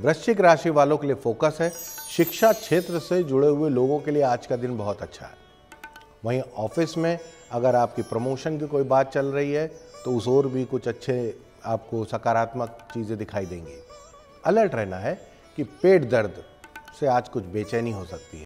वृश्चिक राशि वालों के लिए फोकस है। शिक्षा क्षेत्र से जुड़े हुए लोगों के लिए आज का दिन बहुत अच्छा है। वहीं ऑफ़िस में अगर आपकी प्रमोशन की कोई बात चल रही है तो उस ओर भी कुछ अच्छे आपको सकारात्मक चीज़ें दिखाई देंगी। अलर्ट रहना है कि पेट दर्द से आज कुछ बेचैनी हो सकती है।